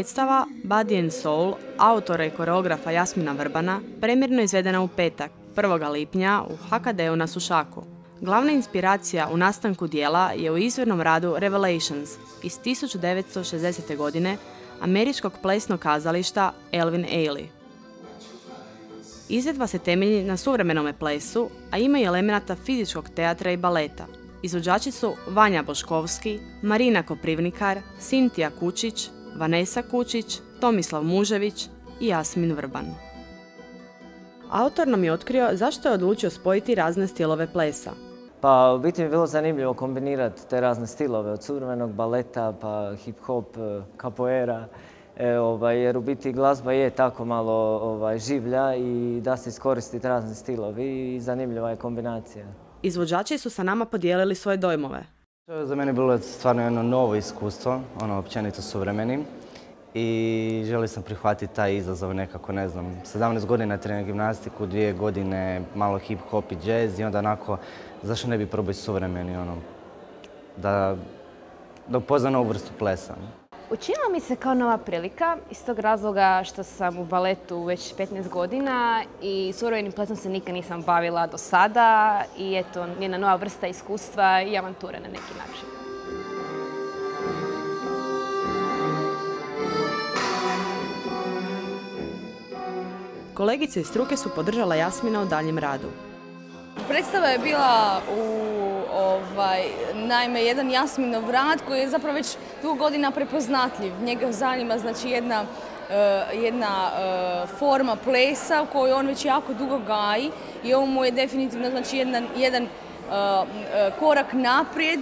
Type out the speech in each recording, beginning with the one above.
Predstava Body and Soul, autora i koreografa Jasmina Vrbana, premjerno izvedena u petak, 1. lipnja u HKD-u na Sušaku. Glavna inspiracija u nastanku dijela je u izvornom radu Revelations iz 1960. godine američkog plesnog kazališta Elvin Ailey. Izvedba se temelji na suvremenome plesu, a ima i elemenata fizičkog teatra i baleta. Izvođači su Vanja Boškovski, Marina Koprivnikar, Sintija Kučić, Vanessa Kučić, Tomislav Mužević i Jasmin Vrban. Autor nam je otkrio zašto je odlučio spojiti razne stilove plesa. Pa u biti mi je bilo zanimljivo kombinirati te razne stilove, od suvremenog baleta pa hip-hop, capoeira, e, ovaj, jer u biti glazba je tako malo ovaj, življa i da se iskoristiti razni stilovi i zanimljiva je kombinacija. Izvođači su sa nama podijelili svoje dojmove. To je za mene bilo stvarno jedno novo iskustvo, ono općenito suvremenim. I želio sam prihvatiti taj izazov nekako, ne znam, 17 godina treniram gimnastiku, dvije godine malo hip hop i jazz i onda onako, zašto ne bi probao suvremeni, ono, da, da upoznam novu vrstu plesa. Učinila mi se kao nova prilika iz tog razloga što sam u baletu već 15 godina i suvremenim plesom se nikad nisam bavila do sada i eto, jedna nova vrsta iskustva i avanture na neki način. Kolegice iz struke su podržala Jasmina u daljem radu. Predstava je bila u ovaj, naime jedan Jasminov rad koji je zapravo već dugo godina prepoznatljiv. Njega zanima znači jedna, eh, jedna eh, forma plesa koju on već jako dugo gaji i ovo mu je definitivno znači jedan, jedan eh, korak naprijed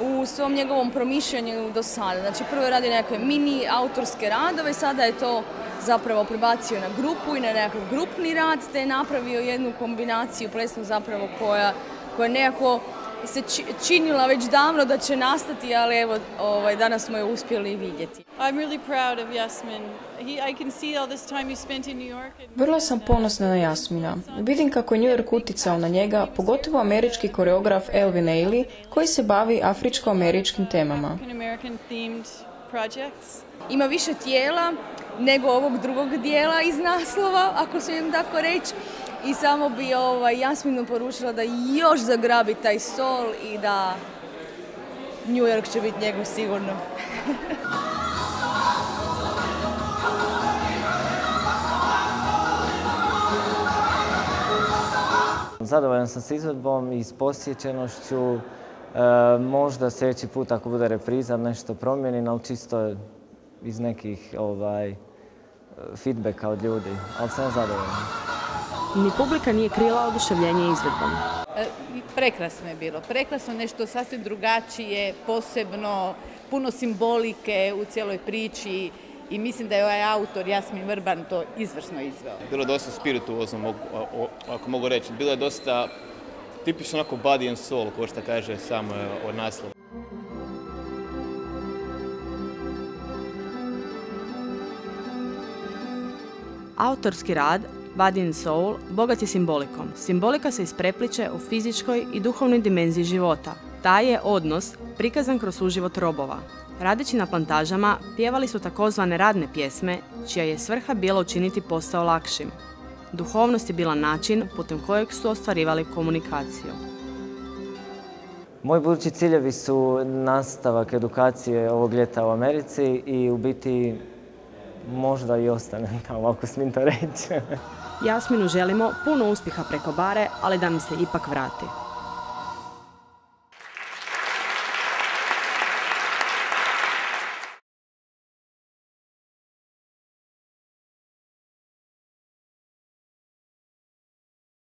u svom njegovom promišljanju do sada. Znači prvo je radio nekakve mini autorske radove, sada je to zapravo prebacio na grupu i na nekakav grupni rad, te je napravio jednu kombinaciju plesnu zapravo koja, koja nekako se činila već davno da će nastati, ali evo ovaj, danas smo je uspjeli vidjeti. I'm really proud of Yasmin. He, I can see all this time he spent in New York. Vrlo sam ponosna na Jasmina. Vidim kako je New York uticao na njega, pogotovo američki koreograf Elvin Ailey, koji se bavi afričko-američkim temama. Ima više tijela nego ovog drugog dijela iz naslova, ako se im tako reći. I samo bi ovaj, Jasminu poručila da još zagrabi taj sol i da New York će biti njegov sigurno. Zadovoljan sam s izvedbom i s posjećenošću. E, možda sljedeći put ako bude repriza nešto promjeni, ali čisto iz nekih ovaj, feedbacka od ljudi, ali sam zadovoljan. Ni publika nije krila oduševljenje izvedbom. E, prekrasno je bilo, prekrasno nešto sasvim drugačije, posebno, puno simbolike u cijeloj priči i mislim da je ovaj autor Jasmin Vrban to izvrsno izveo. Bilo je dosta spirituozno, ako mogu reći. Bilo je dosta tipično onako body and soul, kao što kaže samo od naslova. Autorski rad Body and Soul bogat je simbolikom. Simbolika se isprepliče u fizičkoj i duhovnoj dimenziji života. Taj je odnos prikazan kroz suživot robova. Radeći na plantažama, pjevali su takozvane radne pjesme, čija je svrha bila učiniti posao lakšim. Duhovnost je bila način putem kojeg su ostvarivali komunikaciju. Moji budući ciljevi su nastavak edukacije ovog ljeta u Americi i u biti možda i ostanem tamo ako smijem to reći. Jasminu želimo puno uspjeha preko bare, ali da mi se ipak vrati.